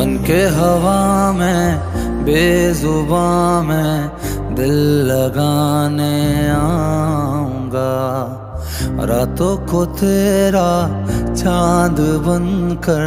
बन के हवा में बेजुबा में दिल लगाने आऊँगा। रातों को तेरा चाँद बनकर